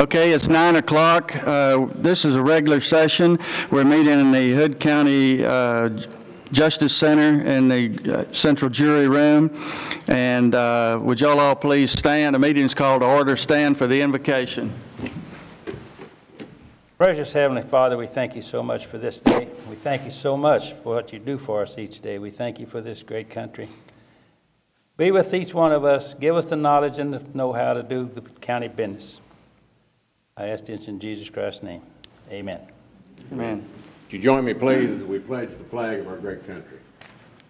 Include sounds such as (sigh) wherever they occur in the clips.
Okay, it's 9 o'clock. Uh, This is a regular session. We're meeting in the Hood County uh, Justice Center in the uh, Central Jury Room. And uh, would y'all all please stand? The meeting is called to order. Stand for the invocation. Precious Heavenly Father, we thank you so much for this day. We thank you so much for what you do for us each day. We thank you for this great country. Be with each one of us. Give us the knowledge and the know-how to do the county business. I ask this in Jesus Christ's name. Amen. Amen. Would you join me, please, as we pledge the flag of our great country?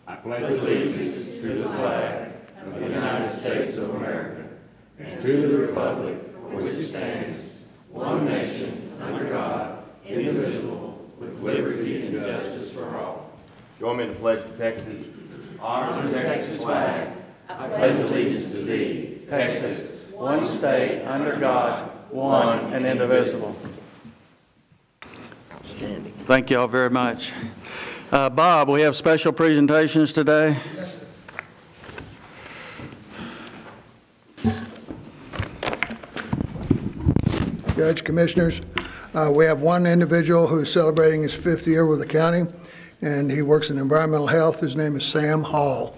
I pledge allegiance to the flag of the United States of America and to the republic for which it stands, one nation, under God, indivisible, with liberty and justice for all. Join me in the Texas. Honor the Texas flag. I pledge allegiance to Texas. Texas, one state, under God, one and indivisible. Outstanding. Thank you all very much. Uh, Bob, we have special presentations today? Judge, Commissioners, uh, we have one individual who's celebrating his fifth year with the county, and he works in environmental health. His name is Sam Hall.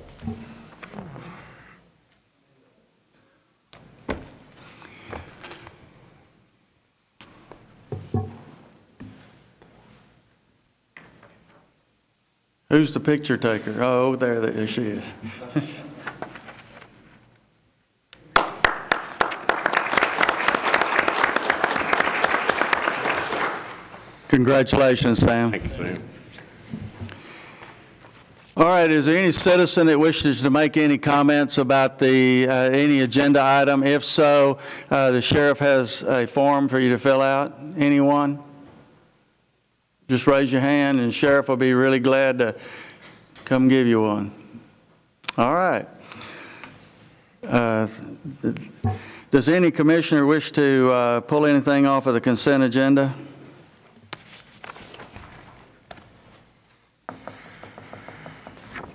Who's the picture taker? Oh, there, there she is. Congratulations, Sam. Thank you, Sam. All right, is there any citizen that wishes to make any comments about the, uh, any agenda item? If so, uh, the sheriff has a form for you to fill out. Anyone? Just raise your hand, and the sheriff will be really glad to come give you one. All right. Uh, Does any commissioner wish to uh, pull anything off of the consent agenda?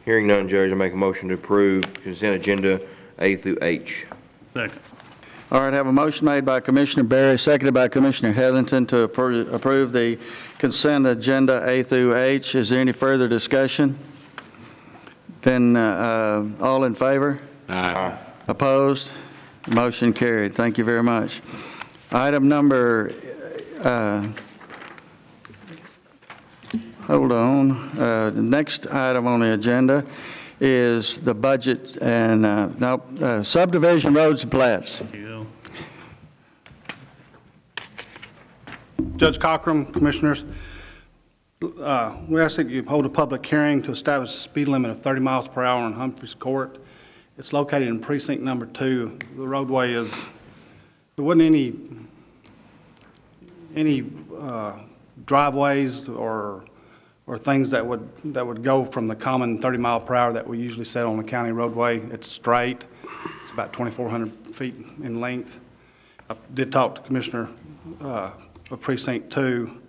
Hearing none, Judge, I make a motion to approve consent agenda A through H. Second. All right, have a motion made by Commissioner Berry, seconded by Commissioner Heathington to appro- approve the consent agenda A through H. Is there any further discussion? Then, uh, uh, all in favor? Aye. Opposed? Motion carried. Thank you very much. Item number, uh, hold on, Uh, the next item on the agenda is the budget and, uh, no, uh, subdivision roads and plats. Judge Cochran, Commissioners, uh, we ask that you hold a public hearing to establish a speed limit of 30 miles per hour on Humphreys Court. It's located in precinct number two. The roadway is, there wasn't any, any uh, driveways or, or things that would, that would go from the common 30 mile per hour that we usually set on the county roadway. It's straight. It's about 2,400 feet in length. I did talk to Commissioner uh, of Precinct Two.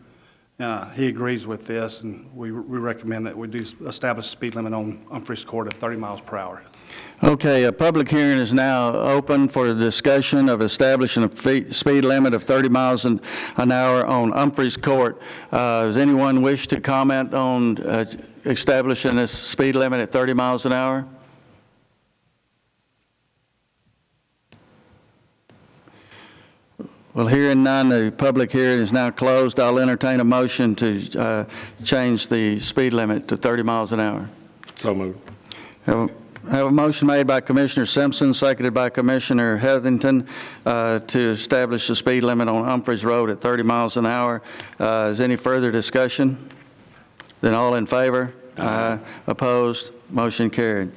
Uh, He agrees with this, and we we recommend that we do establish a speed limit on Humphreys Court at 30 miles per hour. Okay, a public hearing is now open for the discussion of establishing a speed limit of 30 miles an an hour on Humphreys Court. Uh, Does anyone wish to comment on uh, establishing a speed limit at 30 miles an hour? Well, hearing none, the public hearing is now closed. I'll entertain a motion to uh, change the speed limit to 30 miles an hour. So moved. Have a- have a motion made by Commissioner Simpson, seconded by Commissioner Heathington, uh, to establish the speed limit on Humphreys Road at 30 miles an hour. Uh, Is any further discussion? Then all in favor? Aye. Opposed? Motion carried.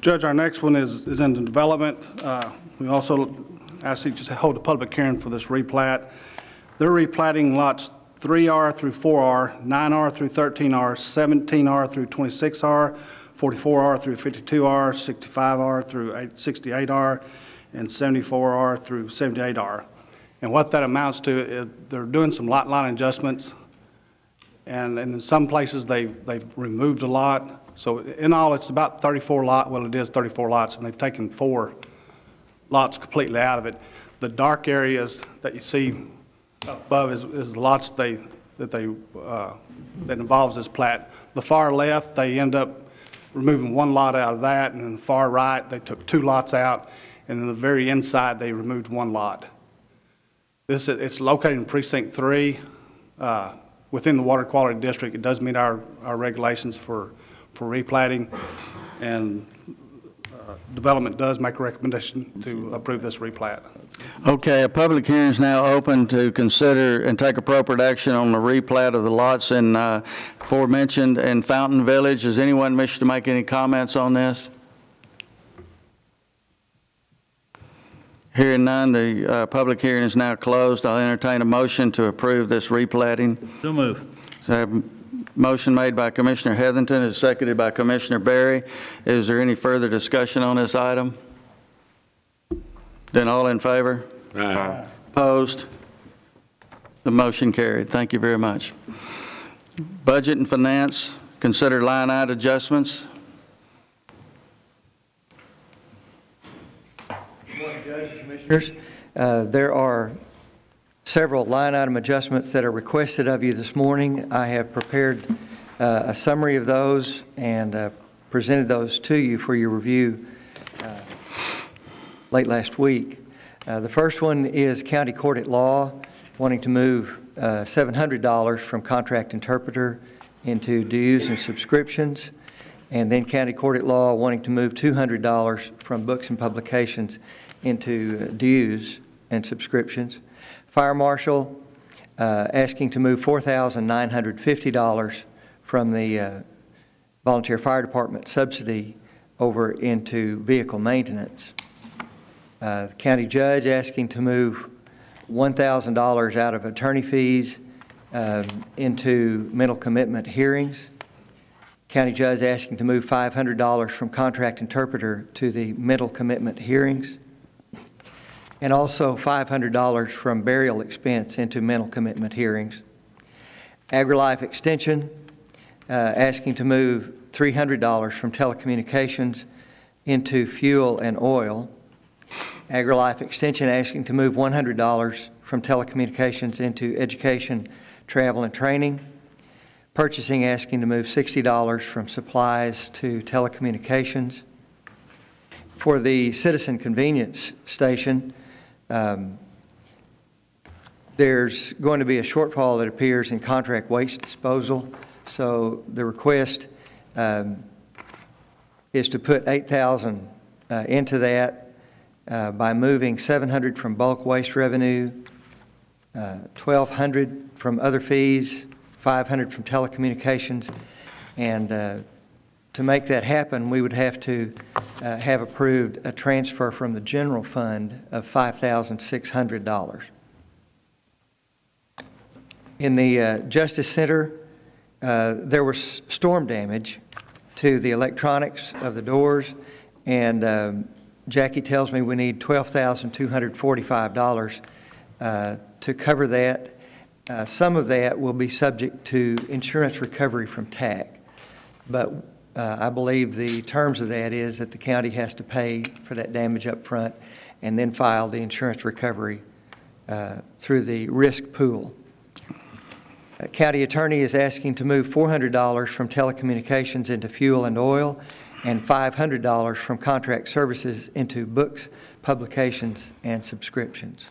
Judge, our next one is is in development. Uh, We also ask you to hold a public hearing for this replat. They're replating lots 3R through 4R, 9R through 13R, 17R through 26R, 44R through 52R, 65R through 68R, and 74R through 78R. And what that amounts to is they're doing some lot line adjustments and, and in some places, they've, they've removed a lot. So in all, it's about 34 lot, well, it is 34 lots, and they've taken four lots completely out of it. The dark areas that you see above is, is lots they, that they, uh, that involves this plat. The far left, they end up removing one lot out of that, and then the far right, they took two lots out, and then the very inside, they removed one lot. This, it's located in precinct three, uh, within the water quality district. It does meet our, our regulations for, for replating, and development does make a recommendation to approve this replat. Okay, a public hearing is now open to consider and take appropriate action on the replat of the lots in uh, aforementioned in Fountain Village. Does anyone wish to make any comments on this? Hearing none, the uh, public hearing is now closed. I'll entertain a motion to approve this replatting. So move. So I have a motion made by Commissioner Heathington, is seconded by Commissioner Berry. Is there any further discussion on this item? Then all in favor? Aye. Opposed? The motion carried. Thank you very much. Budget and Finance, consider line item adjustments. Good morning, Judge, Commissioners, uh, there are several line item adjustments that are requested of you this morning. I have prepared uh, a summary of those and uh, presented those to you for your review uh, late last week. Uh, The first one is County Court at Law wanting to move uh, $700 from contract interpreter into dues and subscriptions, and then County Court at Law wanting to move $200 from books and publications into dues and subscriptions. Fire Marshal uh, asking to move $4,950 from the uh, Volunteer Fire Department subsidy over into vehicle maintenance. Uh, The County Judge asking to move $1,000 out of attorney fees um, into mental commitment hearings. County Judge asking to move $500 from contract interpreter to the mental commitment hearings. And also $500 from burial expense into mental commitment hearings. AgriLife Extension, uh, asking to move $300 from telecommunications into fuel and oil. AgriLife Extension asking to move $100 from telecommunications into education, travel, and training. Purchasing asking to move $60 from supplies to telecommunications. For the Citizen Convenience Station, um, there's going to be a shortfall that appears in contract waste disposal. So the request um, is to put 8,000 uh, into that uh, by moving 700 from bulk waste revenue, uh, 1,200 from other fees, 500 from telecommunications, and uh, to make that happen, we would have to uh, have approved a transfer from the general fund of $5,600. In the uh, Justice Center, uh, there was storm damage to the electronics of the doors, and um, Jackie tells me we need $12,245 uh, to cover that. Uh, Some of that will be subject to insurance recovery from TAC, but uh, I believe the terms of that is that the county has to pay for that damage up front and then file the insurance recovery uh, through the risk pool. Uh, County attorney is asking to move $400 from telecommunications into fuel and oil and $500 from contract services into books, publications, and subscriptions.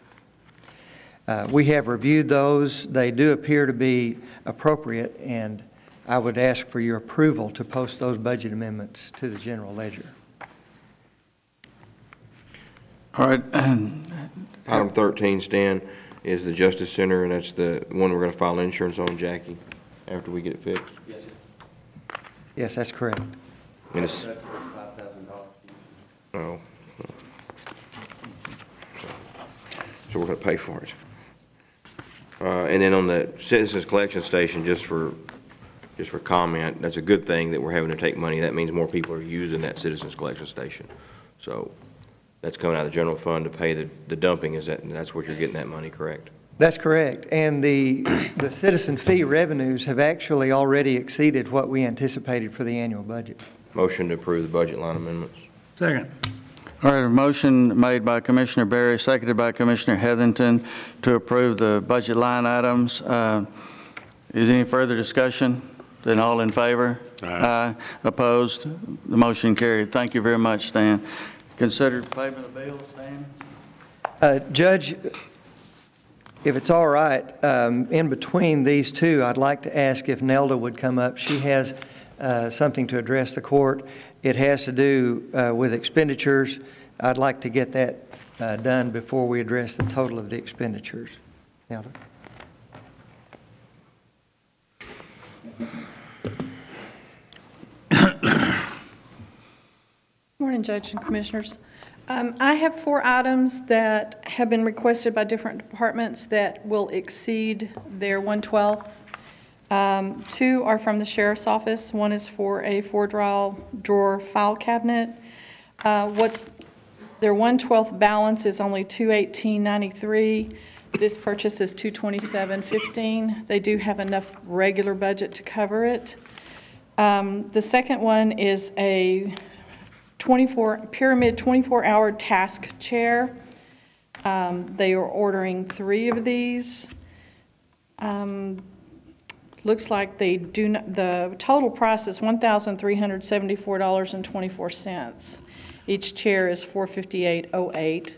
Uh, We have reviewed those. They do appear to be appropriate, and I would ask for your approval to post those budget amendments to the general ledger. All right, (clears throat) Item 13, Stan, is the Justice Center, and that's the one we're going to file insurance on, Jackie, after we get it fixed. Yes, Yes, that's correct. And it's- Oh. So we're going to pay for it. Uh, And then on the Citizens Collection Station, just for, just for comment, that's a good thing that we're having to take money. That means more people are using that Citizens Collection Station. So that's coming out of the general fund to pay the the dumping, is that, that's where you're getting that money, correct? That's correct. And the, (coughs) the citizen fee revenues have actually already exceeded what we anticipated for the annual budget. Motion to approve the budget line amendments. Second. All right, a motion made by Commissioner Berry, seconded by Commissioner Heathington to approve the budget line items. Uh, Is any further discussion? Then all in favor? Aye. Opposed? The motion carried. Thank you very much, Stan. Consider payment of bills, Stan? Uh, Judge, if it's all right, um, in between these two, I'd like to ask if Nelda would come up. She has uh, something to address the court. It has to do uh, with expenditures. I'd like to get that uh, done before we address the total of the expenditures. Nelda? Morning, Judge and Commissioners. Um, I have four items that have been requested by different departments that will exceed their 1/12th. Um, Two are from the Sheriff's Office. One is for a four-drawer drawer file cabinet. Uh, What's, their 1/12th balance is only 218.93. This purchase is 227.15. They do have enough regular budget to cover it. Um, The second one is a 24, Pyramid 24-hour task chair. Um, They are ordering three of these. Um, Looks like they do, not- the total price is $1,374.24. Each chair is $458.08.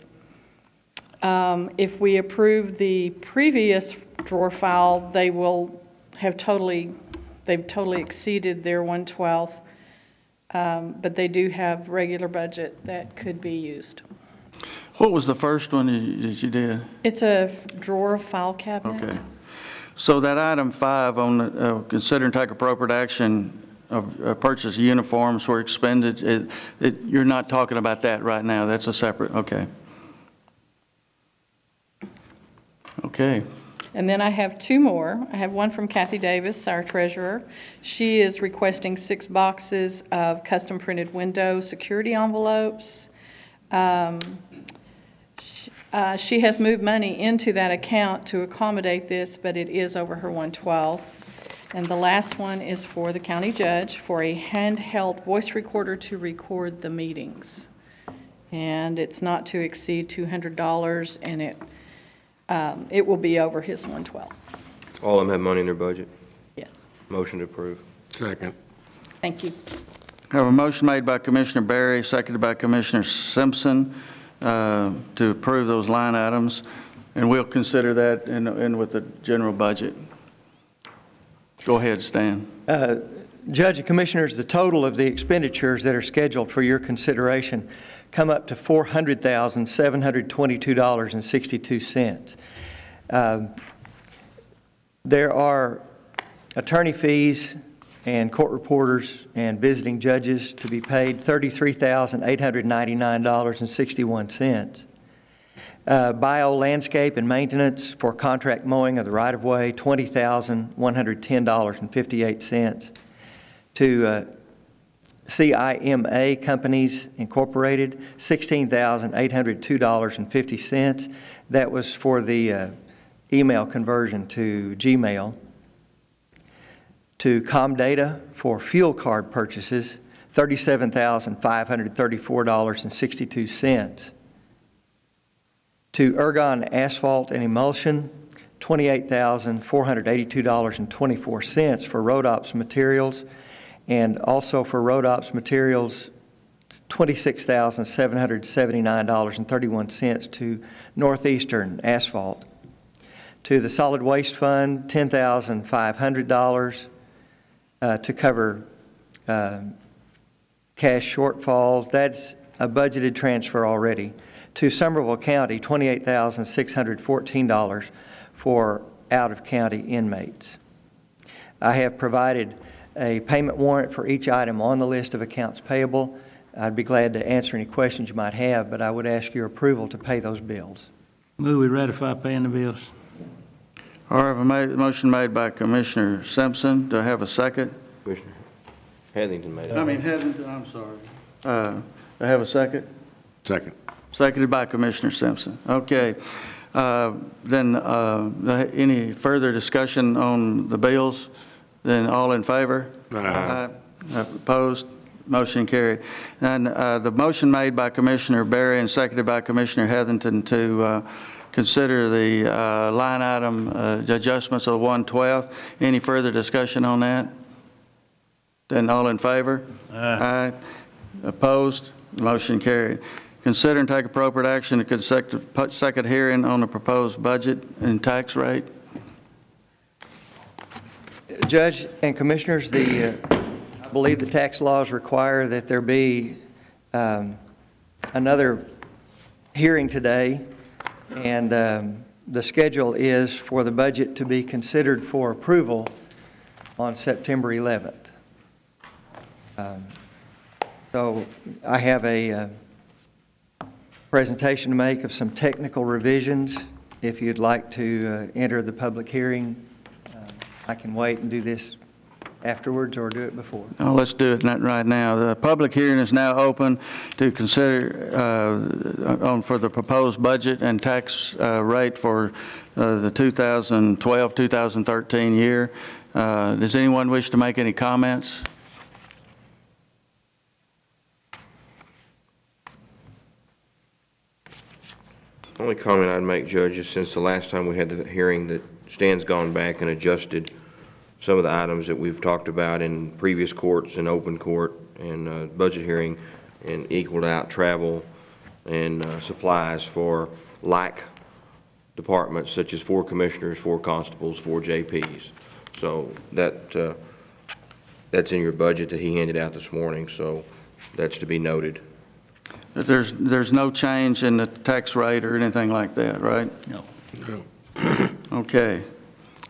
Um, If we approve the previous drawer file, they will have totally, they've totally exceeded their 1/12th. Um, But they do have regular budget that could be used. What was the first one that you did? It's a drawer file cabinet. Okay. So that item five on, the, uh, consider and take appropriate action of uh, purchase of uniforms were expended, it- it- you're not talking about that right now, that's a separate, okay. Okay. And then I have two more. I have one from Kathy Davis, our treasurer. She is requesting six boxes of custom printed window security envelopes. Um, sh- uh, She has moved money into that account to accommodate this, but it is over her 1/12th. And the last one is for the county judge for a handheld voice recorder to record the meetings. And it's not to exceed $200, and it, um, it will be over his 112. All of them have money in their budget. Yes, Motion to approve. Second. thank you. I Have a motion made by Commissioner Berry, seconded by Commissioner Simpson uh, to approve those line items, and we'll consider that in, in with the general budget. Go ahead, Stan. Uh, Judge and Commissioners, the total of the expenditures that are scheduled for your consideration come up to $400,722.62. Um, There are attorney fees and court reporters and visiting judges to be paid, $33,899.61. Uh, Bio landscape and maintenance for contract mowing of the right-of-way, $20,110.58. To uh, CIMA Companies Incorporated, $16,802.50. That was for the uh, email conversion to Gmail. To Comdata for fuel card purchases, $37,534.62 to Ergon Asphalt and Emulsion, $28,482.24 for road ops materials, and also for road ops materials, $26,779.31 to Northeastern Asphalt. To the Solid Waste Fund, $10,500 uh, to cover uh, cash shortfalls. That's a budgeted transfer already. To Somervell County, $28,614 for out-of-county inmates. I have provided a payment warrant for each item on the list of accounts payable. I'd be glad to answer any questions you might have, but I would ask your approval to pay those bills. Move we ratify paying the bills. All right, a ma- motion made by Commissioner Simpson. Do I have a second? Commissioner Heathington made I mean, Heathington, I'm sorry. Uh, Do I have a second? Second. Seconded by Commissioner Simpson. Okay. Uh, Then, uh, any further discussion on the bills? Then all in favor? Aye. Aye. Opposed? Motion carried. And uh, the motion made by Commissioner Berry and seconded by Commissioner Heathington to uh, consider the uh, line item uh, adjustments of the 112th. Any further discussion on that? Then all in favor? Aye. Opposed? Motion carried. Consider and take appropriate action to conduct second hearing on the proposed budget and tax rate. Judge and Commissioners, the, uh, I believe the tax laws require that there be um, another hearing today, and um, the schedule is for the budget to be considered for approval on September 11th. Um, So I have a uh, presentation to make of some technical revisions. If you'd like to uh, enter the public hearing, I can wait and do this afterwards or do it before. Now, let's do it not right now. The public hearing is now open to consider uh, on, for the proposed budget and tax uh, rate for uh, the 2012, 2013 year. Uh, Does anyone wish to make any comments? The only comment I'd make, Judge, is since the last time we had the hearing, that Stan's gone back and adjusted some of the items that we've talked about in previous courts and open court and uh, budget hearing and equaled out travel and uh, supplies for like departments such as four commissioners, four constables, four JPs. So that, uh, that's in your budget that he handed out this morning, so that's to be noted. There's, there's no change in the tax rate or anything like that, right? No. (clears throat) Okay.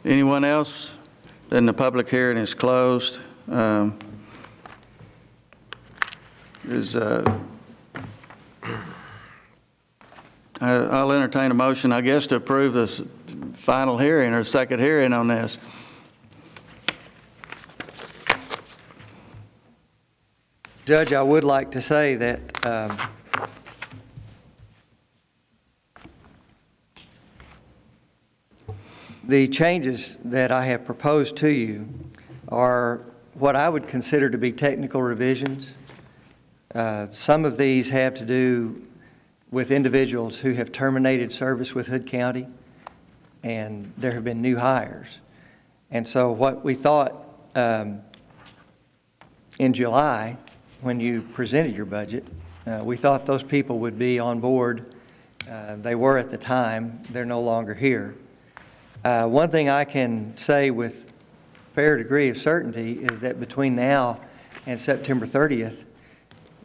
Anyone else? Then the public hearing is closed. Um, Is, uh, I- I'll entertain a motion, I guess, to approve this final hearing or second hearing on this. Judge, I would like to say that um, the changes that I have proposed to you are what I would consider to be technical revisions. Uh, Some of these have to do with individuals who have terminated service with Hood County, and there have been new hires. And so what we thought um, in July, when you presented your budget, uh, we thought those people would be on board. Uh, They were at the time, they're no longer here. Uh, One thing I can say with fair degree of certainty is that between now and September 30th,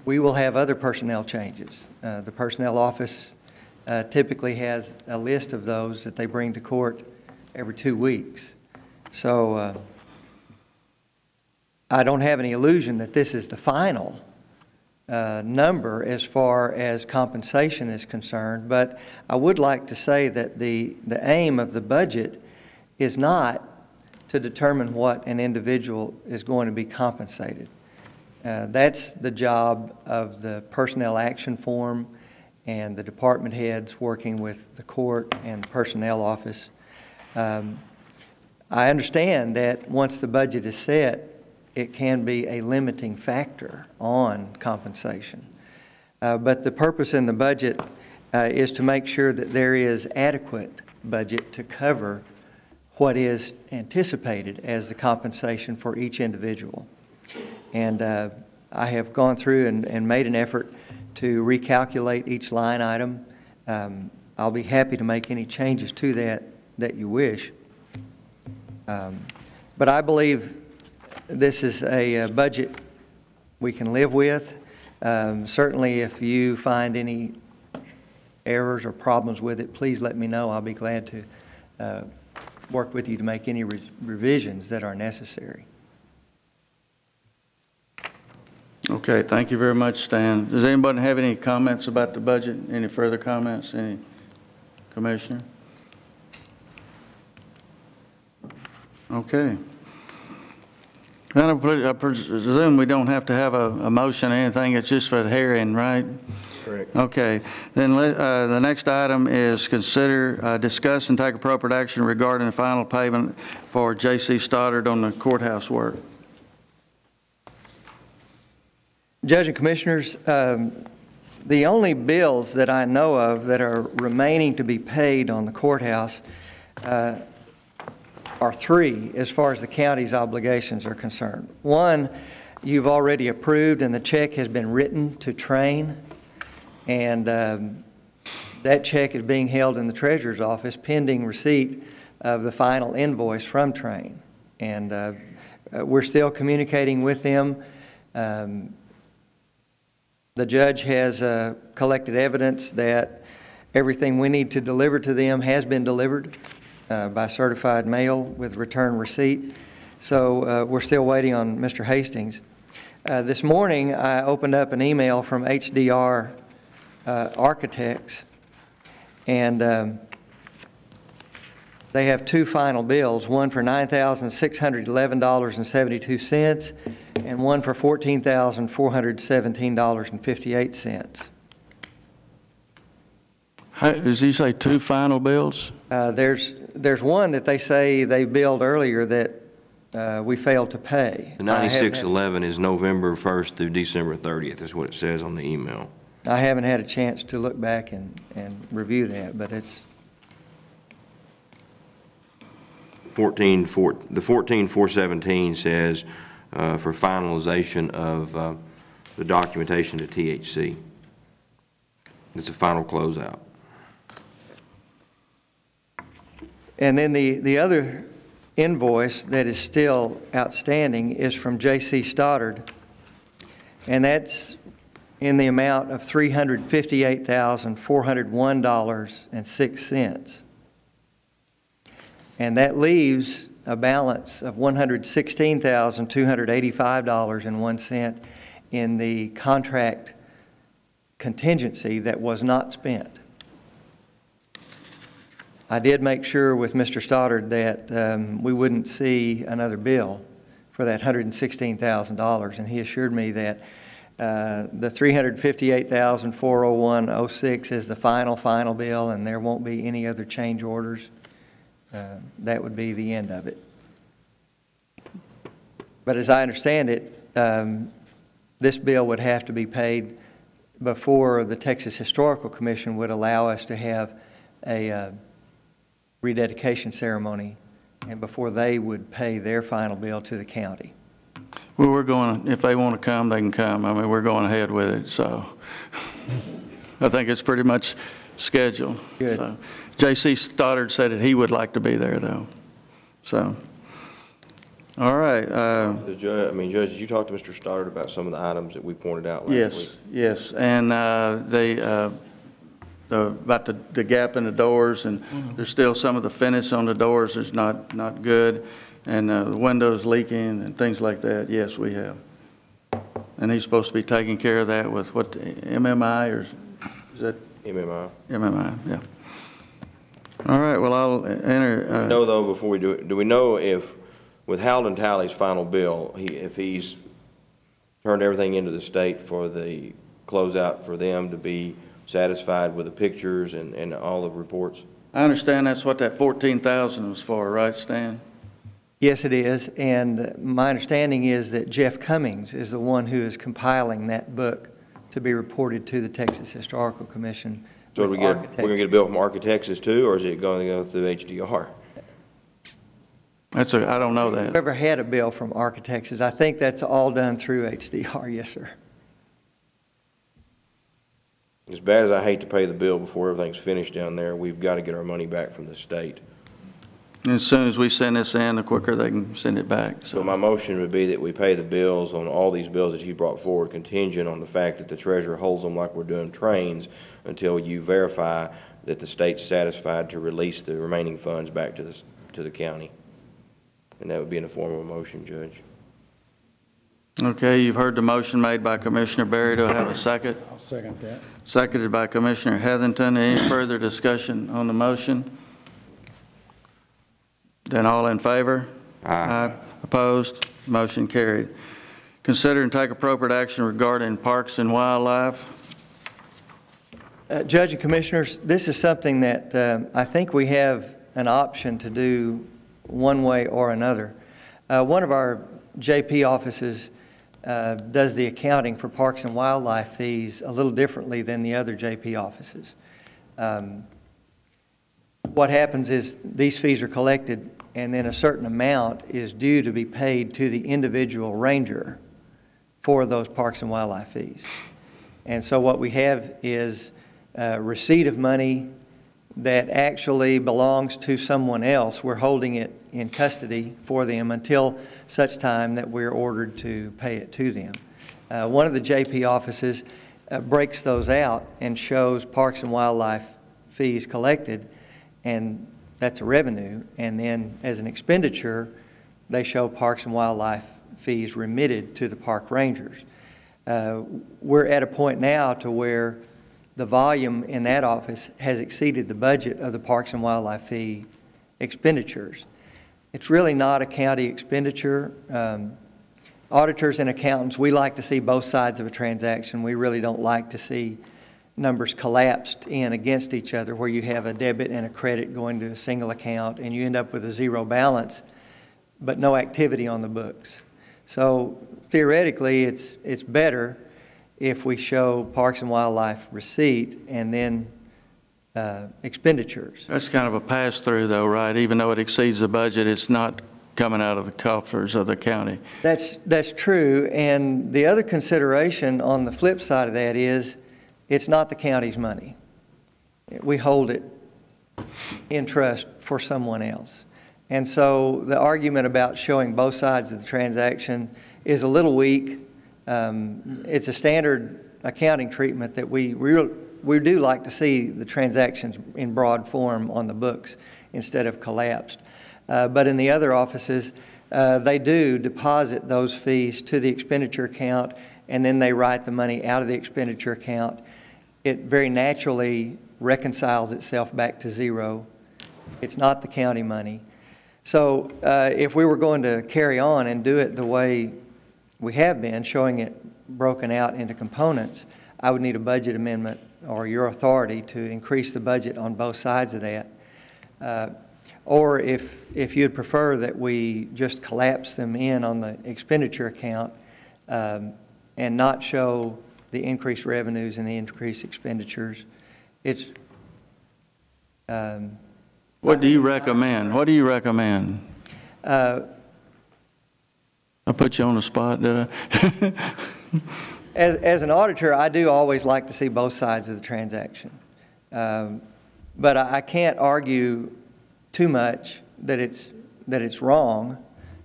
we will have other personnel changes. Uh, The Personnel Office uh, typically has a list of those that they bring to court every two weeks. So uh, I don't have any illusion that this is the final uh, number as far as compensation is concerned, but I would like to say that the, the aim of the budget is not to determine what an individual is going to be compensated. Uh, That's the job of the Personnel Action Form and the department heads working with the court and the Personnel Office. Um, I understand that once the budget is set, it can be a limiting factor on compensation. Uh, But the purpose in the budget uh, is to make sure that there is adequate budget to cover what is anticipated as the compensation for each individual. And uh, I have gone through and, and made an effort to recalculate each line item. Um, I'll be happy to make any changes to that that you wish. Um, But I believe this is a uh, budget we can live with. Um, Certainly, if you find any errors or problems with it, please let me know. I'll be glad to uh, work with you to make any re- revisions that are necessary. Okay, thank you very much, Stan. Does anybody have any comments about the budget? Any further comments? Any commissioner? Okay. Then I pre- I presume we don't have to have a, a motion or anything, it's just for the hearing, right? Correct. Okay, then uh, the next item is consider, uh, discuss and take appropriate action regarding the final payment for J.C. Stoddard on the courthouse work. Judge and Commissioners, um, the only bills that I know of that are remaining to be paid on the courthouse uh, are three, as far as the county's obligations are concerned. One, you've already approved, and the check has been written to Train, and um, that check is being held in the treasurer's office pending receipt of the final invoice from Train. And uh, uh, we're still communicating with them. Um, The judge has uh, collected evidence that everything we need to deliver to them has been delivered uh, by certified mail with return receipt. So uh, we're still waiting on Mr. Hastings. Uh, This morning, I opened up an email from HDR uh, Architects, and um, they have two final bills, one for $9,611.72 and one for $14,417.58. How- Does he say two final bills? Uh, There's, there's one that they say they billed earlier that uh, we failed to pay. The I 9611 is November 1st through December 30th, is what it says on the email. I haven't had a chance to look back and, and review that, but it's, 14, four- the 14417 says uh, for finalization of uh, the documentation to THC. It's a final closeout. And then the, the other invoice that is still outstanding is from J.C. Stoddard, and that's in the amount of $358,401.06. And that leaves a balance of $116,285.01 in the contract contingency that was not spent. I did make sure with Mr. Stoddard that um, we wouldn't see another bill for that $116,000, and he assured me that uh, the $358,401.06 is the final, final bill, and there won't be any other change orders. Uh, That would be the end of it. But as I understand it, um, this bill would have to be paid before the Texas Historical Commission would allow us to have a uh, rededication ceremony, and before they would pay their final bill to the county. Well, we're going, if they want to come, they can come. I mean, we're going ahead with it, so I think it's pretty much scheduled. Good. So, J.C. Stoddard said that he would like to be there, though. So, all right. uh, The judge, I mean, Judge, did you talk to Mr. Stoddard about some of the items that we pointed out last week? Yes, yes, and uh, they, uh, the, about the, the gap in the doors, and there's still some of the finish on the doors is not, not good, and uh, the windows leaking and things like that, yes, we have. And he's supposed to be taking care of that with what, MMI, or is that MMI. MMI, yeah. All right, well, I'll enter, uh, Know though, before we do it, do we know if, with Howland Talley's final bill, he, if he's turned everything into the state for the closeout for them to be satisfied with the pictures and, and all the reports? I understand that's what that 14,000 was for, right, Stan? Yes, it is, and my understanding is that Jeff Cummings is the one who is compiling that book to be reported to the Texas Historical Commission So we get, we're gonna get a bill from Architects too, or is it gonna go through HDR? That's a, I don't know that. Whoever had a bill from Architects, I think that's all done through HDR, yes, sir. As bad as I hate to pay the bill before everything's finished down there, we've gotta get our money back from the state. As soon as we send this in, the quicker they can send it back, So my motion would be that we pay the bills on all these bills that you brought forward contingent on the fact that the treasurer holds them like we're doing trains until you verify that the state's satisfied to release the remaining funds back to the, to the county. And that would be in the form of a motion, Judge. Okay, you've heard the motion made by Commissioner Berry. Do I have a second? I'll second that. Seconded by Commissioner Heathington. Any further discussion on the motion? Then all in favor? Aye. Opposed? Motion carried. Consider and take appropriate action regarding parks and wildlife. Uh, Judge and Commissioners, this is something that um, I think we have an option to do one way or another. Uh, One of our JP offices uh, does the accounting for Parks and Wildlife fees a little differently than the other JP offices. Um, What happens is these fees are collected, and then a certain amount is due to be paid to the individual ranger for those Parks and Wildlife fees. And so what we have is uh, receipt of money that actually belongs to someone else. We're holding it in custody for them until such time that we're ordered to pay it to them. Uh, One of the JP offices uh, breaks those out and shows Parks and Wildlife fees collected, and that's a revenue. And then as an expenditure, they show Parks and Wildlife fees remitted to the park rangers. Uh, We're at a point now to where the volume in that office has exceeded the budget of the Parks and Wildlife fee expenditures. It's really not a county expenditure. Um, Auditors and accountants, we like to see both sides of a transaction. We really don't like to see numbers collapsed in against each other where you have a debit and a credit going to a single account and you end up with a zero balance, but no activity on the books. So theoretically, it's, it's better if we show Parks and Wildlife receipt and then uh, expenditures. That's kind of a pass-through though, right? Even though it exceeds the budget, it's not coming out of the coffers of the county. That's, that's true, and the other consideration on the flip side of that is, it's not the county's money. We hold it in trust for someone else. And so the argument about showing both sides of the transaction is a little weak. Um, It's a standard accounting treatment that we, we we do like to see the transactions in broad form on the books instead of collapsed. Uh, But in the other offices, uh, they do deposit those fees to the expenditure account, and then they write the money out of the expenditure account. It very naturally reconciles itself back to zero. It's not the county money. So uh, if we were going to carry on and do it the way we have been, showing it broken out into components, I would need a budget amendment or your authority to increase the budget on both sides of that. Uh, Or if, if you'd prefer that we just collapse them in on the expenditure account um, and not show the increased revenues and the increased expenditures, it's, um, What do you recommend? What do you recommend? uh, I put you on the spot, did I? (laughs) As, as an auditor, I do always like to see both sides of the transaction. Um, But I I can't argue too much that it's, that it's wrong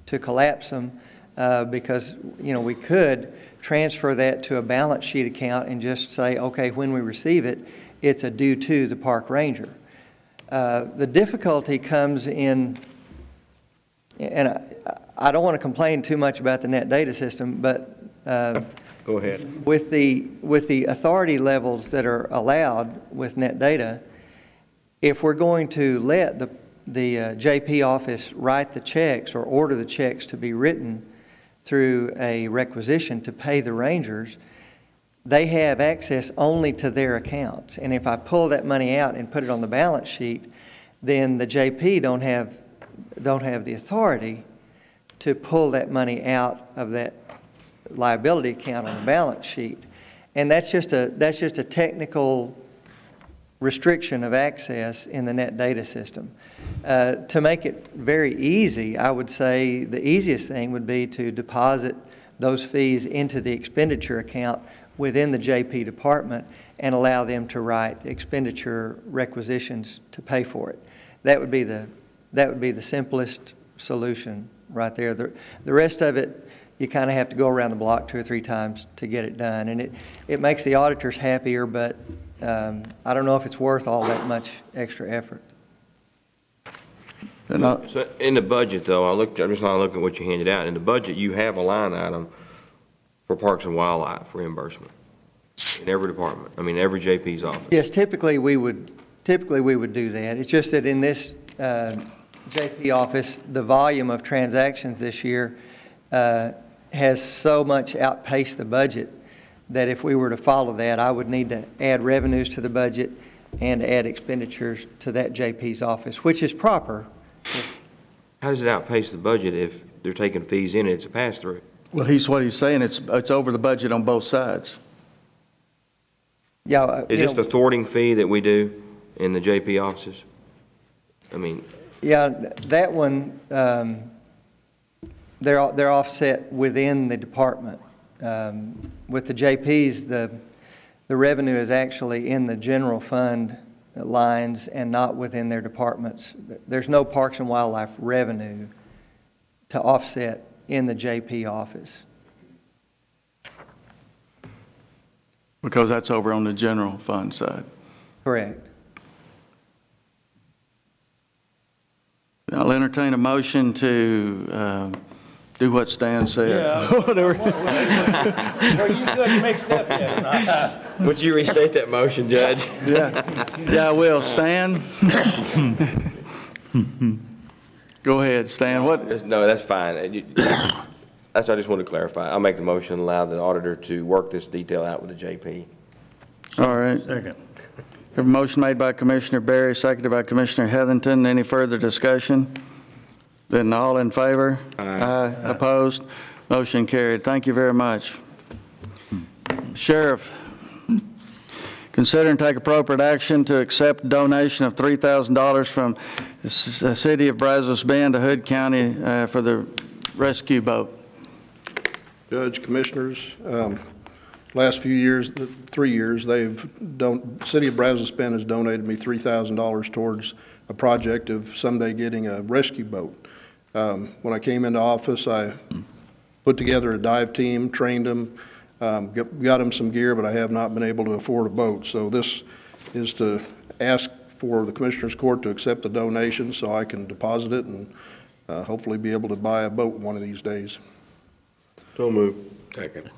to collapse them, uh, because, you know, we could transfer that to a balance sheet account and just say, okay, when we receive it, it's a due to the park ranger. Uh, The difficulty comes in, and I, I don't want to complain too much about the net data system, but uh, Go ahead. with the, with the authority levels that are allowed with net data, if we're going to let the, the uh, JP office write the checks or order the checks to be written through a requisition to pay the rangers, they have access only to their accounts. And if I pull that money out and put it on the balance sheet, then the JP don't have, don't have the authority to pull that money out of that liability account on the balance sheet. And that's just a, that's just a technical restriction of access in the net data system. Uh, To make it very easy, I would say the easiest thing would be to deposit those fees into the expenditure account within the JP department and allow them to write expenditure requisitions to pay for it. That would be the, that would be the simplest solution right there. The, the rest of it, you kind of have to go around the block two or three times to get it done. And it, it makes the auditors happier, but um, I don't know if it's worth all that much extra effort. And I- So in the budget, though, I looked, I'm just not looking at what you handed out. In the budget, you have a line item for Parks and Wildlife reimbursement in every department, I mean, every JP's office. Yes, typically, we would, typically, we would do that. It's just that in this uh, JP office, the volume of transactions this year uh, has so much outpaced the budget that if we were to follow that, I would need to add revenues to the budget and add expenditures to that JP's office, which is proper. How does it outpace the budget if they're taking fees in and it's a pass-through? Well, he's, what he's saying, it's, it's over the budget on both sides. Yeah. uh, Is this know- the thwarting fee that we do in the JP offices? I mean, Yeah, that one, um, they're, they're offset within the department. Um, With the JPs, the, the revenue is actually in the general fund lines and not within their departments. There's no Parks and Wildlife revenue to offset in the JP office. Because that's over on the general fund side. Correct. I'll entertain a motion to um, do what Stan said. Yeah. (laughs) Whatever. Are you good mixed up yet or (laughs) not? would you restate that motion, Judge? Yeah, yeah, I will. Stan? Go ahead, Stan. What, No, that's fine. You- That's, I just wanted to clarify. I'll make the motion, and allow the auditor to work this detail out with the JP. all right. Second. A motion made by Commissioner Berry, seconded by Commissioner Heathington. Any further discussion? Then all in favor? Aye. Opposed? Motion carried. Thank you very much. Sheriff, consider and take appropriate action to accept donation of $3,000 from the the city of Brazos Bend to Hood County uh, for the rescue boat. Judge, Commissioners, um, last few years, the three years, they've, don't, City of Brazos Bend has donated me $3,000 towards a project of someday getting a rescue boat. Um, When I came into office, I put together a dive team, trained them, um, got got them some gear, but I have not been able to afford a boat. So this is to ask for the Commissioners Court to accept the donation so I can deposit it and uh, hopefully be able to buy a boat one of these days. So move. Second.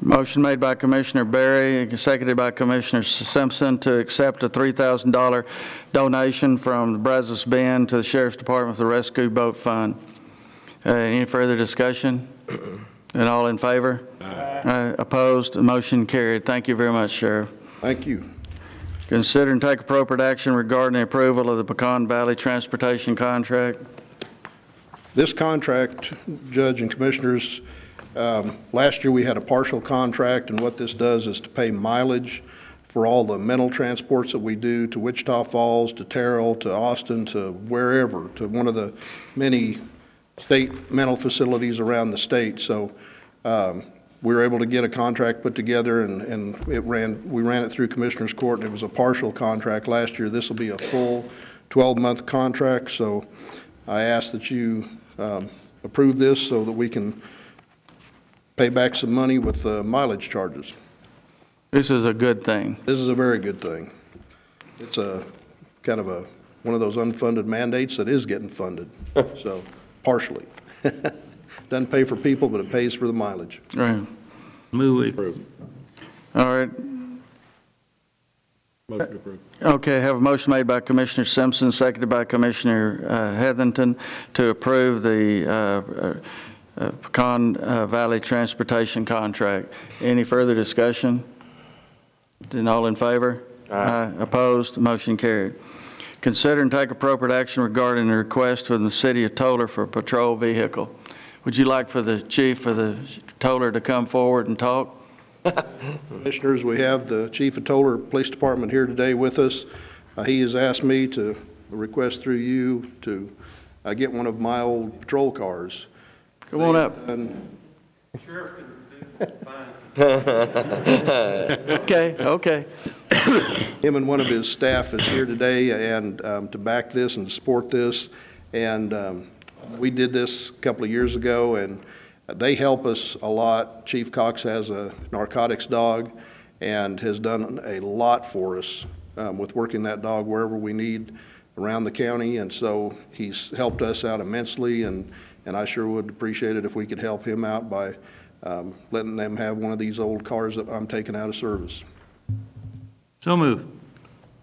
Motion made by Commissioner Berry, and seconded by Commissioner Simpson to accept a $3,000 donation from the Brazos Bend to the Sheriff's Department for the Rescue Boat Fund. Uh, Any further discussion? And all in favor? Aye. Opposed? Motion carried. Thank you very much, Sheriff. Thank you. Consider and take appropriate action regarding the approval of the Pecan Valley Transportation Contract. This contract, Judge and Commissioners, um, last year we had a partial contract, and what this does is to pay mileage for all the mental transports that we do to Wichita Falls, to Terrell, to Austin, to wherever, to one of the many state mental facilities around the state. So um, we were able to get a contract put together, and and it ran, we ran it through Commissioners Court, and it was a partial contract last year. This will be a full 12-month contract, so I ask that you um, approve this so that we can pay back some money with uh, mileage charges. This is a good thing. This is a very good thing. It's a, kind of a, one of those unfunded mandates that is getting funded, (laughs) so partially. (laughs) Doesn't pay for people, but it pays for the mileage. Right. Move it. All right. Motion approved. Okay, have a motion made by Commissioner Simpson, seconded by Commissioner uh, Heathington to approve the uh, uh, Pecan uh, Valley Transportation Contract. Any further discussion? Then all in favor? Aye. Opposed? Motion carried. Consider and take appropriate action regarding the request from the city of Tolar for a patrol vehicle. Would you like for the chief of the Tolar to come forward and talk? (laughs) Commissioners, we have the Chief of Tolar Police Department here today with us. Uh, He has asked me to request through you to uh, get one of my old patrol cars. Come on up. And (laughs) (laughs) Okay, okay. Him and one of his staff is here today and um, to back this and support this. And um, we did this a couple of years ago, and they help us a lot. Chief Cox has a narcotics dog and has done a lot for us um, with working that dog wherever we need around the county. And so he's helped us out immensely, and, and I sure would appreciate it if we could help him out by um, letting them have one of these old cars that I'm taking out of service. So move.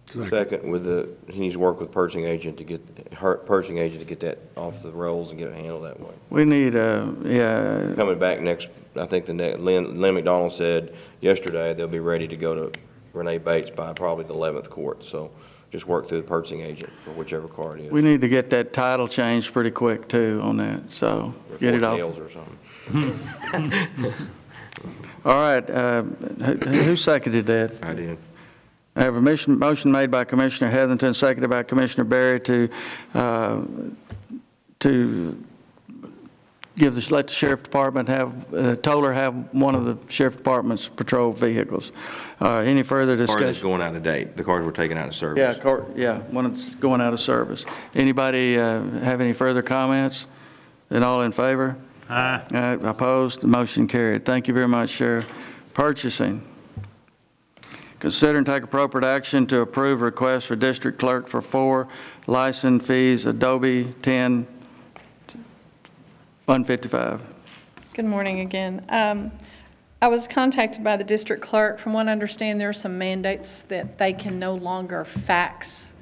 Second, with the, he needs to work with purchasing agent to get, her purchasing agent to get that off the rolls and get it handled that way. We need, uh, yeah, Coming back next, I think the next, Lynn, Lynn McDonald said yesterday they'll be ready to go to Renee Bates by probably the 11th court. So just work through the purchasing agent for whichever car it is. we need to get that title changed pretty quick too on that, so. Or Get it Fort off. Mills or something. (laughs) All right, uh, who who seconded that? I did. I have a motion, motion made by Commissioner Heathington, seconded by Commissioner Berry to, uh, to give the, let the sheriff department have, uh, Tolar have one of the sheriff department's patrol vehicles. Uh, Any further Car that's discussion? going out of date, the cars were taken out of service. Yeah, car- yeah, one that's going out of service. Anybody uh, have any further comments? And all in favor? Aye. Aye, Opposed? The motion carried. Thank you very much, Sheriff. Purchasing. Consider and take appropriate action to approve request for district clerk for four license fees, Adobe 10, 155. Good morning again. Um, I was contacted by the district clerk. From what I understand, there are some mandates that they can no longer fax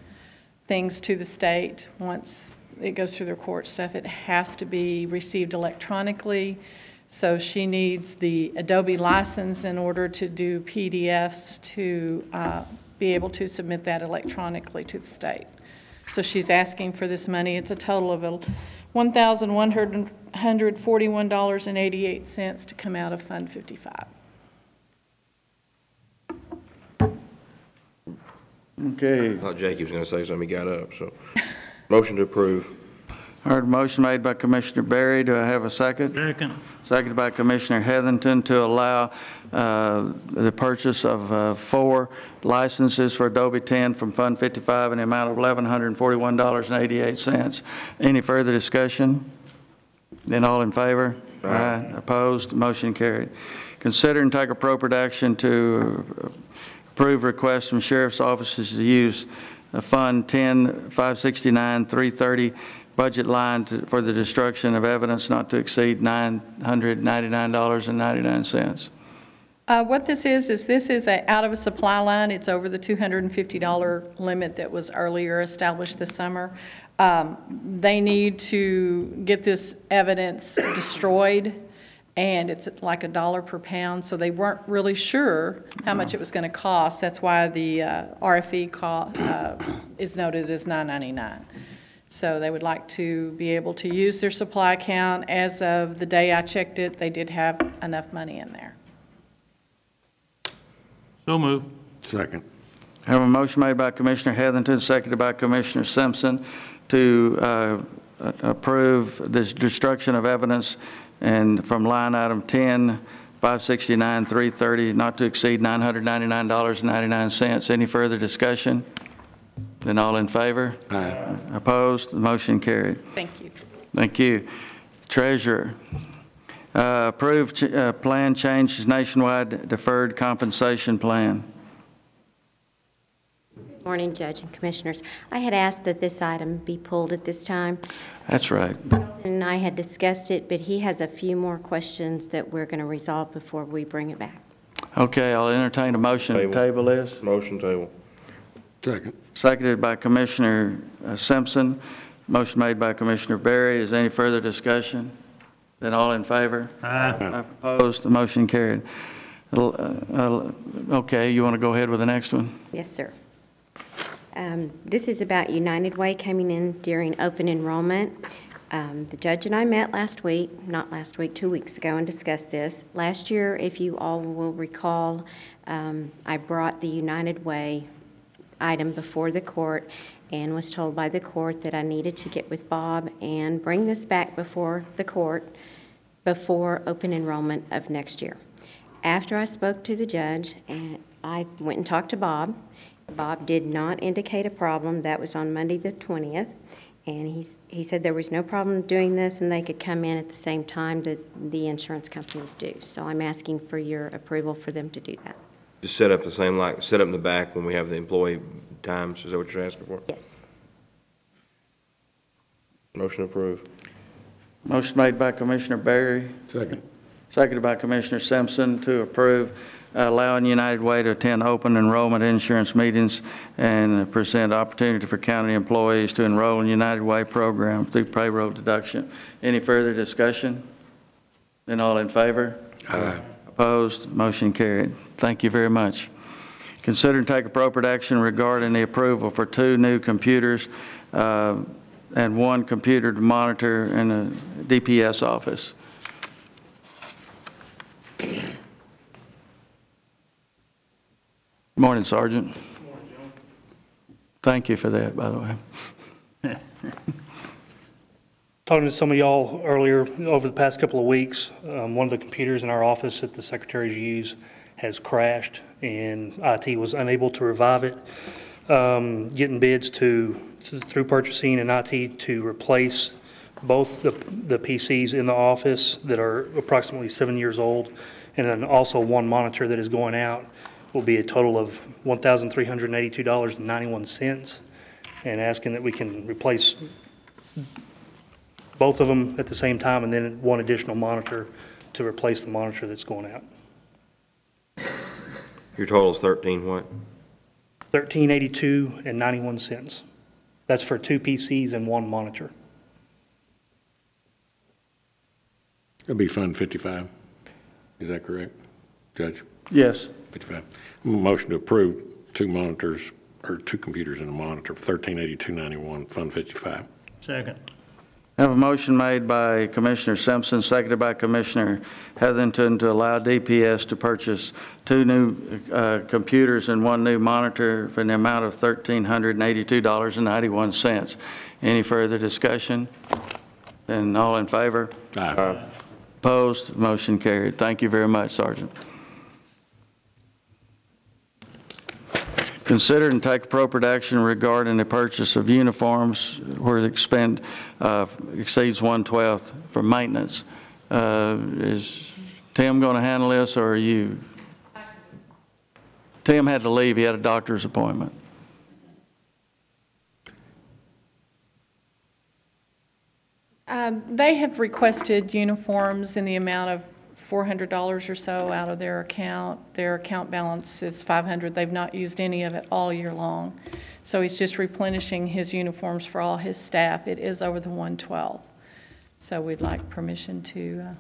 things to the state once it goes through their court stuff. It has to be received electronically. So she needs the Adobe license in order to do PDFs to uh, be able to submit that electronically to the state. So she's asking for this money. It's a total of a $1,141.88 to come out of Fund 55. Okay. I thought Jakey was going to say something, he got up, so. Motion to approve. Heard a motion made by Commissioner Berry. Do I have a second? Second. Seconded by Commissioner Heathington to allow uh, the purchase of uh, four licenses for Adobe 10 from Fund 55 in the amount of $1,141.88. Any further discussion? Then all in favor? Aye. Opposed? Motion carried. Consider and take appropriate action to approve requests from sheriff's offices to use uh, Fund 10, 569, 330 budget line to- for the destruction of evidence not to exceed $999.99. Uh, What this is, is this is a out of a supply line. It's over the $250 limit that was earlier established this summer. Um, They need to get this evidence destroyed, and it's like a dollar per pound, so they weren't really sure how much it was going to cost. That's why the uh, RFE co- uh, is noted as $9.99. So they would like to be able to use their supply account. As of the day I checked it, they did have enough money in there. So move. Second. Have a motion made by Commissioner Heathington, seconded by Commissioner Simpson to uh, approve this destruction of evidence and from line item 10, 569, 330, not to exceed $999.99. Any further discussion? Then all in favor? Aye. Opposed? The Motion carried. Thank you. Thank you. Treasurer, uh, approve ch- uh, plan changes nationwide deferred compensation plan. Good Morning, Judge and Commissioners. I had asked that this item be pulled at this time, That's right. and I had discussed it, but he has a few more questions that we're going to resolve before we bring it back. Okay, I'll entertain a motion to Table. table this. Motion table. Second. Seconded by Commissioner uh, Simpson. Motion made by Commissioner Berry. Is there any further discussion? Then all in favor? Aye. Opposed? The motion carried. Uh, uh, Okay, you want to go ahead with the next one? Yes, sir. Um, This is about United Way coming in during open enrollment. Um, The judge and I met last week, not last week, two weeks ago, and discussed this. Last year, if you all will recall, um, I brought the United Way item before the court and was told by the court that I needed to get with Bob and bring this back before the court before open enrollment of next year. After I spoke to the judge, and I went and talked to Bob. Bob did not indicate a problem. That was on Monday, the 20th. And he's, he said there was no problem doing this, and they could come in at the same time that the insurance companies do. So I'm asking for your approval for them to do that. Just set up the same, like, set up in the back when we have the employee times, is that what you're asking for? Yes. Motion approved. Motion made by Commissioner Berry. Second. Seconded by Commissioner Simpson to approve uh, allowing United Way to attend open enrollment insurance meetings and present opportunity for county employees to enroll in United Way program through payroll deduction. Any further discussion? Then all in favor? Aye. Opposed? Motion carried. Thank you very much. Consider and take appropriate action regarding the approval for two new computers uh, and one computer to monitor in a DPS office. Good morning, Sergeant. Good morning, Thank you for that, by the way. (laughs) Talking to some of y'all earlier, over the past couple of weeks, um, one of the computers in our office that the secretaries use has crashed, and IT was unable to revive it. Um, Getting bids to, through purchasing and IT to replace both the the PCs in the office that are approximately seven years old, and then also one monitor that is going out, will be a total of $1,382.91, and asking that we can replace both of them at the same time, and then one additional monitor to replace the monitor that's going out. Your total is 13 what? Thirteen eighty-two and ninety-one cents. That's for two PCs and one monitor. It'll be Fund 55. Is that correct, Judge? Yes. 55. Motion to approve two monitors, or two computers and a monitor, 138291, Fund 55. Second. I have a motion made by Commissioner Simpson, seconded by Commissioner Heathington to allow DPS to purchase two new uh, computers and one new monitor for the amount of $1,382.91. Any further discussion? And all in favor? Aye. Opposed? Motion carried. Thank you very much, Sergeant. Consider and take appropriate action regarding the purchase of uniforms where the expend uh, exceeds one-twelfth for maintenance. Uh, Is Tim going to handle this, or are you? Tim had to leave. He had a doctor's appointment. Um, They have requested uniforms in the amount of $400 or so out of their account. Their account balance is 500. They've not used any of it all year long. So he's just replenishing his uniforms for all his staff. It is over the 112. So we'd like permission to, uh,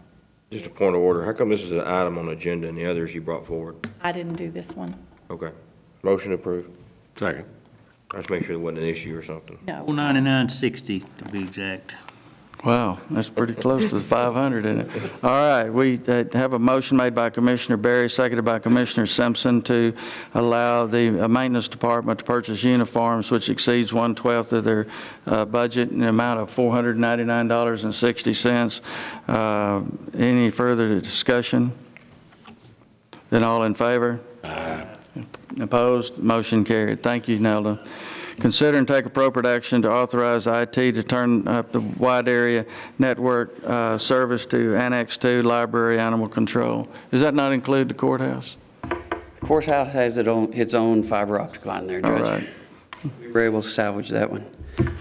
Just a point of order. How come this is an item on the agenda and the others you brought forward? I didn't do this one. Okay. Motion approved. Second. Let's make sure there wasn't an issue or something. No. 499.60 to be exact. Wow, that's pretty close to the 500, isn't it? All right, we uh, have a motion made by Commissioner Berry, seconded by Commissioner Simpson to allow the uh, Maintenance Department to purchase uniforms which exceeds one-twelfth of their uh, budget in the amount of $499.60. Uh, Any further discussion? Then all in favor? Aye. Opposed? Motion carried. Thank you, Nelda. Consider and take appropriate action to authorize IT to turn up the wide area network uh, service to Annex 2 Library Animal Control. Does that not include the courthouse? The Courthouse has its own, its own fiber optic line there, Judge. right. We were able to salvage that one.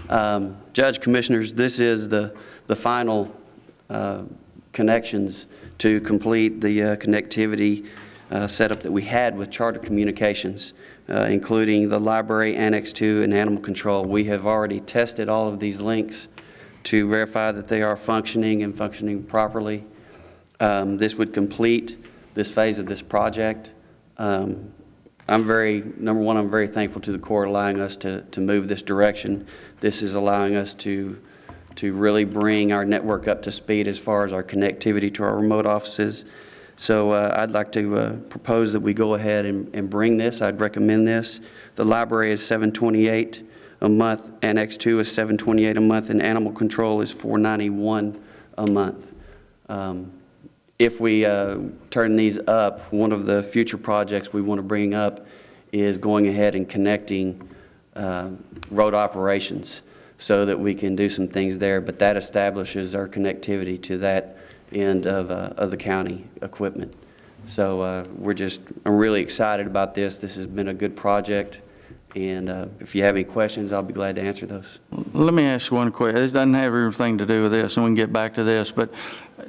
Um, Judge, Commissioners, this is the, the final uh, connections to complete the uh, connectivity uh, setup that we had with Charter Communications, uh, including the library, Annex 2, and Animal Control. We have already tested all of these links to verify that they are functioning and functioning properly. Um, This would complete this phase of this project. Um, I'm very, number one, I'm very thankful to the court allowing us to, to move this direction. This is allowing us to, to really bring our network up to speed as far as our connectivity to our remote offices. So uh, I'd like to uh, propose that we go ahead and, and bring this. I'd recommend this. The library is 728 a month, Annex 2 is 728 a month, and animal control is 491 a month. Um, if we uh, turn these up, one of the future projects we want to bring up is going ahead and connecting uh, road operations so that we can do some things there. But that establishes our connectivity to that end of, uh, of the county equipment. So uh, we're just, I'm really excited about this. This has been a good project. And uh, if you have any questions, I'll be glad to answer those. Let me ask you one question. This doesn't have anything to do with this, and we can get back to this, but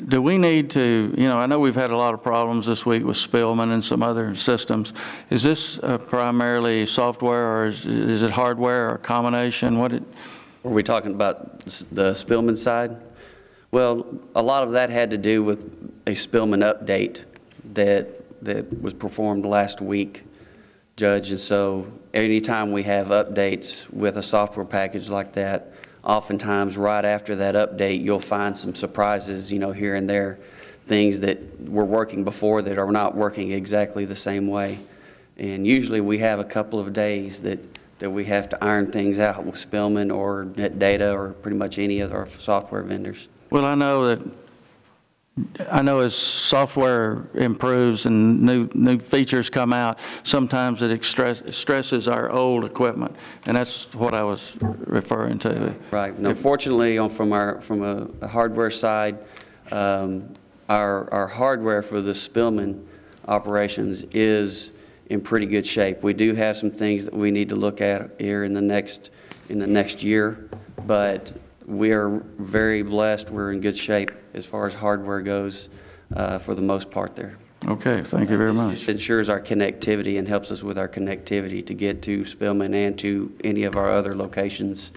do we need to, you know, I know we've had a lot of problems this week with Spillman and some other systems. Is this uh, primarily software, or is is it hardware, or a combination? What it, Are we talking about the Spillman side? Well, a lot of that had to do with a Spillman update that, that was performed last week, Judge. And so anytime we have updates with a software package like that, oftentimes right after that update, you'll find some surprises, you know, here and there, things that were working before that are not working exactly the same way. And usually we have a couple of days that, that we have to iron things out with Spillman or NetData or pretty much any of our software vendors. Well, I know that, I know as software improves and new, new features come out, sometimes it express- stresses our old equipment, and that's what I was referring to. Right. Now, fortunately, on, from our, from a a hardware side, um, our, our hardware for the Spillman operations is in pretty good shape. We do have some things that we need to look at here in the next, in the next year, but we are very blessed. We're in good shape as far as hardware goes, uh, for the most part there. Okay, thank you very much. It ensures our connectivity and helps us with our connectivity to get to Spillman and to any of our other locations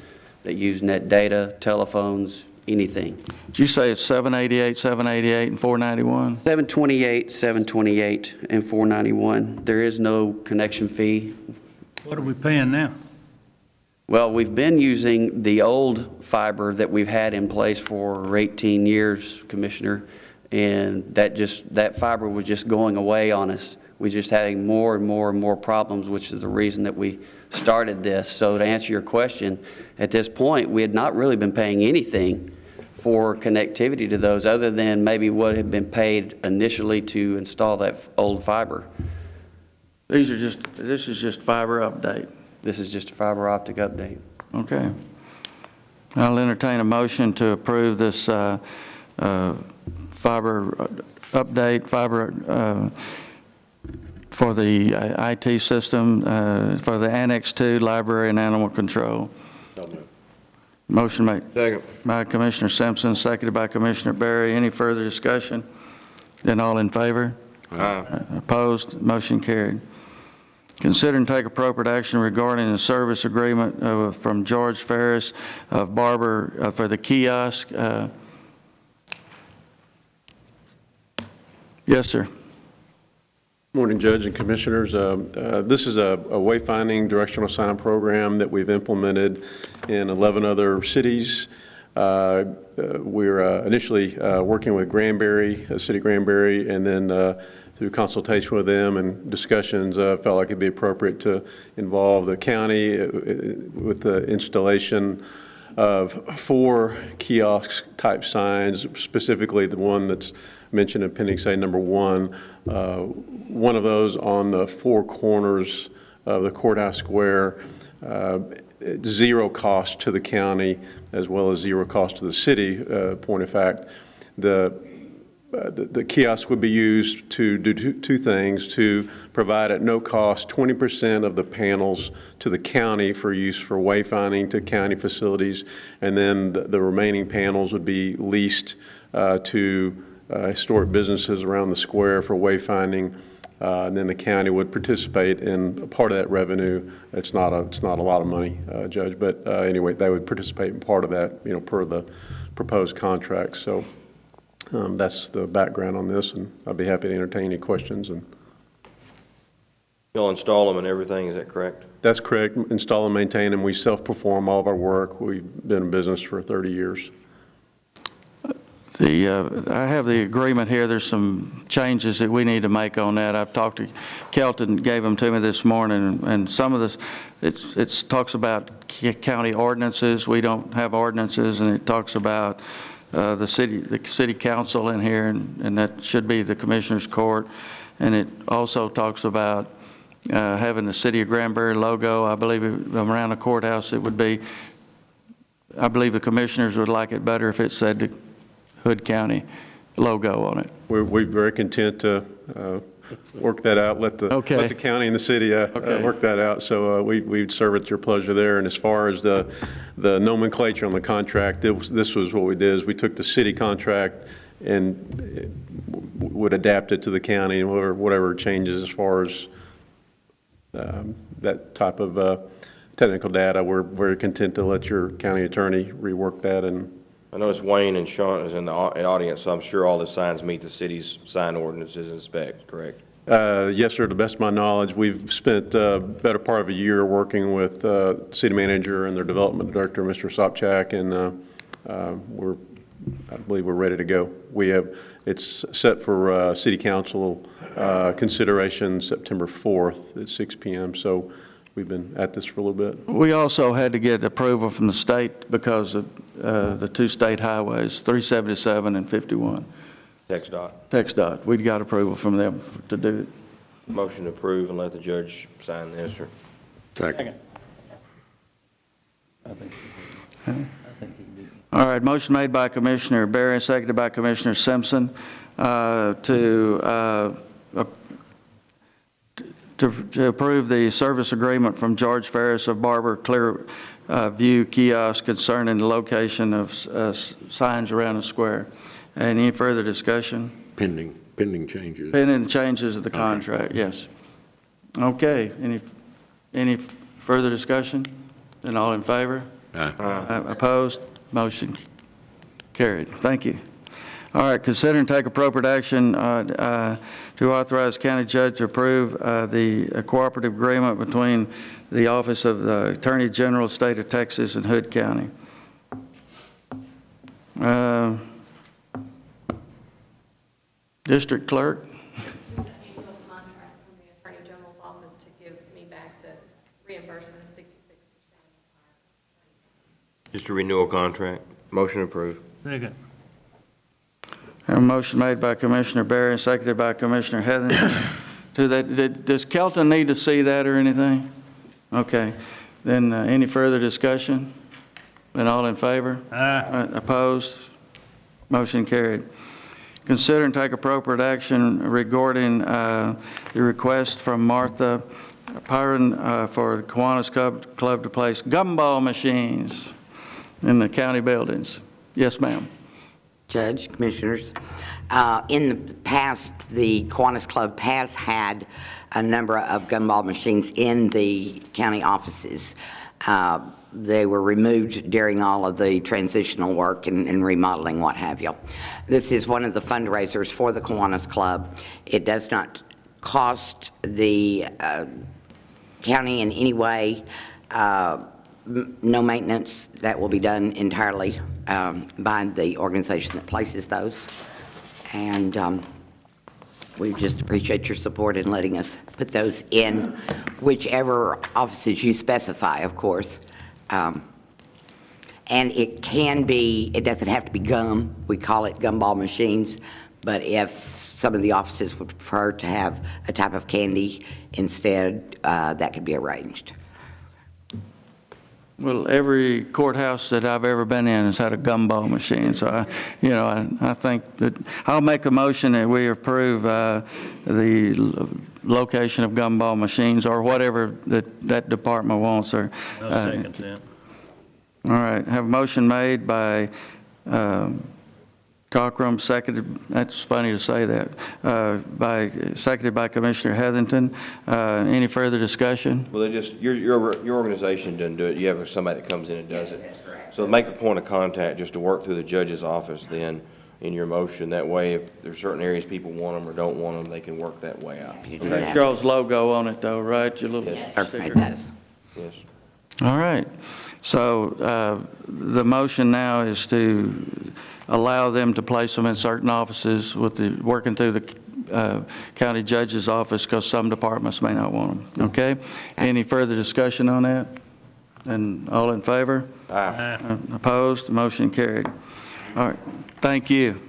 that use net data, telephones, anything. Did you say it's 788, 788, and 491? 728, 728, and 491. There is no connection fee. What are we paying now? Well, we've been using the old fiber that we've had in place for 18 years, Commissioner, and that just, that fiber was just going away on us. We just having more and more and more problems, which is the reason that we started this. So to answer your question, at this point, we had not really been paying anything for connectivity to those, other than maybe what had been paid initially to install that old fiber. These are just, this is just fiber update. This is just a fiber optic update. Okay. I'll entertain a motion to approve this uh, uh, fiber update, fiber uh, for the uh, IT system, uh, for the Annex 2 Library and Animal Control. Motion made Second. by Commissioner Simpson, seconded by Commissioner Berry. Any further discussion? Then all in favor? Aye. Opposed? Motion carried. Consider and take appropriate action regarding the service agreement uh, from George Ferris of Barber uh, for the kiosk. Uh, Yes, sir. Morning, Judge and Commissioners. Um, uh, This is a a wayfinding directional sign program that we've implemented in 11 other cities. Uh, uh, We're uh, initially uh, working with Granbury, uh, City of Granbury, and then uh, through consultation with them and discussions, uh, felt like it'd be appropriate to involve the county uh, uh, with the installation of four kiosk-type signs, specifically the one that's mentioned in Appendix A number one. Uh, One of those on the four corners of the courthouse square, uh, zero cost to the county as well as zero cost to the city. Uh, Point of fact, the uh, the the kiosk would be used to do two two things, to provide at no cost 20% of the panels to the county for use for wayfinding to county facilities, and then the the remaining panels would be leased uh, to uh, historic businesses around the square for wayfinding, uh, and then the county would participate in part of that revenue. It's not a, it's not a lot of money, uh, Judge, but anyway, they would participate in part of that, you know, per the proposed contract. So um, that's the background on this, and I'd be happy to entertain any questions. And You'll install them and everything, is that correct? that's correct, install and maintain them. We self-perform all of our work. We've been in business for 30 years. The, uh, I have the agreement here, there's some changes that we need to make on that. I've talked to, Kelton gave them to me this morning, and some of this, it it's talks about county ordinances, we don't have ordinances, and it talks about uh, the city, the city council in here, and and that should be the commissioner's court. And it also talks about uh, having the city of Granbury logo, I believe it- around the courthouse, it would be, I believe the commissioners would like it better if it said the Hood County logo on it. We're, we're very content to uh, work that out, let the, Okay. let the county and the city uh, uh, work that out. So uh, we, we'd serve at your pleasure there. And as far as the, the nomenclature on the contract, this was- this was what we did, is we took the city contract and uh, would adapt it to the county and whatever, whatever changes as far as um, that type of uh, technical data. We're very content to let your county attorney rework that and I notice Wayne and Sean is in the au- audience, so I'm sure all the signs meet the city's sign ordinances and specs, correct? Uh, Yes, sir, to the best of my knowledge, we've spent uh better part of a year working with uh, city manager and their development director, Mr. Sopchak, and uh, uh, we're, I believe we're ready to go. We have, it's set for uh, city council uh, consideration September 4th at 6 PM, so we've been at this for a little bit. We also had to get approval from the state because of uh, the two state highways, 377 and 51. TxDOT. Text dot, we got approval from them to do it. Motion to approve and let the judge sign this, sir. Second. I think, I think he did. All right, motion made by Commissioner Berry, seconded by Commissioner Simpson uh, to, uh, to to approve the service agreement from George Ferris of Barber Clear uh, View Kiosk concerning the location of uh, signs around the square. Any further discussion? Pending, pending changes. Pending changes of the contract, yes. Okay, any, any further discussion? Then all in favor? Aye. Uh, Opposed? Motion carried. Thank you. All right, consider and take appropriate action uh, uh, to authorize county judge to approve uh, the cooperative agreement between the Office of the Attorney General, State of Texas, and Hood County. Uh, District Clerk? annual contract from the Attorney General's office to give me back the reimbursement of sixty-six percent. Just a renewal contract. Motion approved. Second. Have a motion made by Commissioner Berry and seconded by Commissioner Heathington. (coughs) Do that, did- does Kelton need to see that or anything? Okay. Then uh, any further discussion? Then all in favor? Aye. Opposed? Motion carried. Consider and take appropriate action regarding uh, the request from Martha Pyron uh, for the Kiwanis Club Club to place gumball machines in the county buildings. Yes, ma'am. Judge, Commissioners. Uh, In the past, the Kiwanis Club has had a number of gumball machines in the county offices. Uh, They were removed during all of the transitional work and and remodeling, what have you. This is one of the fundraisers for the Kiwanis Club. It does not cost the uh, county in any way, uh, no maintenance, that will be done entirely um, by the organization that places those. And um, we just appreciate your support in letting us put those in whichever offices you specify, of course. Um, And it can be, it doesn't have to be gum, we call it gumball machines, but if some of the offices would prefer to have a type of candy instead, uh, that could be arranged. Well, every courthouse that I've ever been in has had a gumball machine, so I, you know, I, I think that, I'll make a motion that we approve, uh, the location of gumball machines or whatever that, that department wants, or. I'll uh, second that. All right, have a motion made by, um, Cockrum, seconded, that's funny to say that, uh, by, seconded by Commissioner Heathington. Uh, any further discussion? Well, they just, your, your, your organization doesn't do it, you have somebody that comes in and does it. That's So make a point of contact just to work through the judge's office then in your motion. That way, if there's certain areas people want them or don't want them, they can work that way out. You Okay? Charles logo on it though, right? Your little Certainly sticker. does. Yes. All right. So uh, the motion now is to allow them to place them in certain offices with the, working through the uh, county judge's office because some departments may not want them. Okay? Any further discussion on that? And all in favor? Aye. Uh, Opposed? Motion carried. All right, thank you.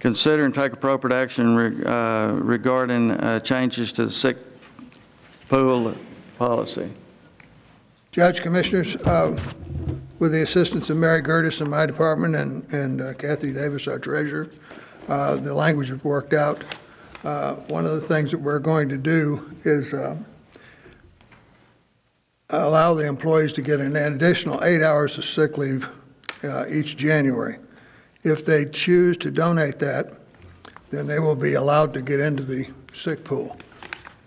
Consider and take appropriate action re- uh, regarding uh, changes to the sick pool policy. Judge, Commissioners, uh, with the assistance of Mary Curtis in my department and and uh, Kathy Davis, our treasurer, uh, the language was worked out. Uh, One of the things that we're going to do is uh, allow the employees to get an additional eight hours of sick leave uh, each January. If they choose to donate that, then they will be allowed to get into the sick pool.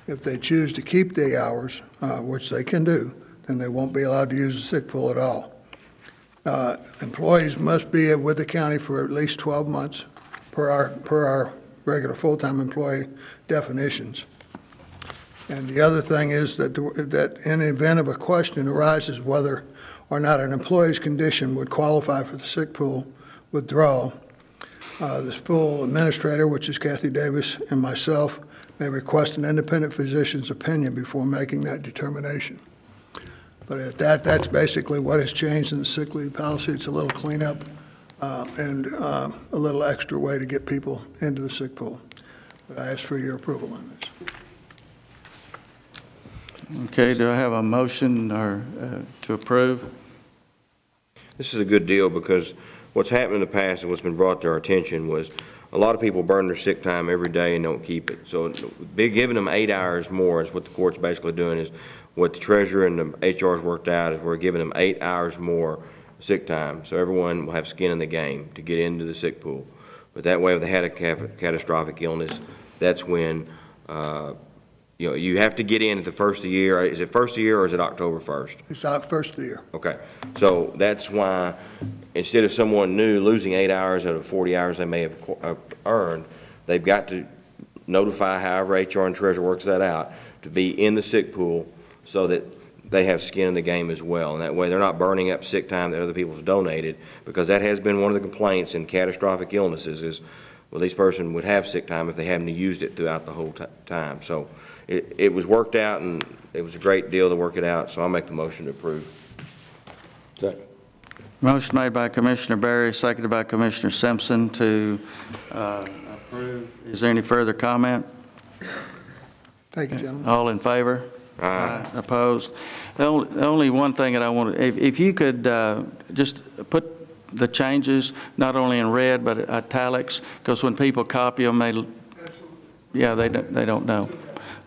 If they choose to keep the hours, uh, which they can do, then they won't be allowed to use the sick pool at all. Uh, Employees must be with the county for at least 12 months per our, per our regular full-time employee definitions. And the other thing is that, that in the event of a question arises whether or not an employee's condition would qualify for the sick pool withdrawal, uh, the pool administrator, which is Kathy Davis, and myself may request an independent physician's opinion before making that determination. But at that, that's basically what has changed in the sick leave policy. It's a little cleanup uh, and uh, a little extra way to get people into the sick pool. But I ask for your approval on this. Okay, do I have a motion or uh, to approve? This is a good deal because what's happened in the past and what's been brought to our attention was a lot of people burn their sick time every day and don't keep it. So giving them eight hours more is what the court's basically doing is what the treasurer and the HR's worked out is we're giving them eight hours more sick time. So everyone will have skin in the game to get into the sick pool. But that way, if they had a ca- catastrophic illness, that's when, uh, you know, you have to get in at the first of the year. Is it first of the year or is it October 1st? It's out first of the year. Okay, so that's why, instead of someone new losing eight hours out of 40 hours they may have uh, earned, they've got to notify however HR and treasurer works that out, to be in the sick pool so that they have skin in the game as well. And that way, they're not burning up sick time that other people have donated, because that has been one of the complaints in catastrophic illnesses is, well, this person would have sick time if they hadn't used it throughout the whole ti- time. So it, it was worked out, and it was a great deal to work it out, so I'll make the motion to approve. Second. Motion made by Commissioner Berry, seconded by Commissioner Simpson to uh, approve. Is there any further comment? Thank you, gentlemen. All in favor? Aye. Opposed? The only, the only one thing that I want, if, if you could uh, just put the changes, not only in red, but italics, because when people copy them, they, yeah, they, don't- they don't know.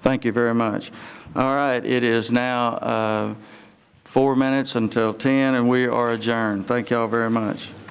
Thank you very much. All right, it is now uh, four minutes until 10, and we are adjourned. Thank y'all very much.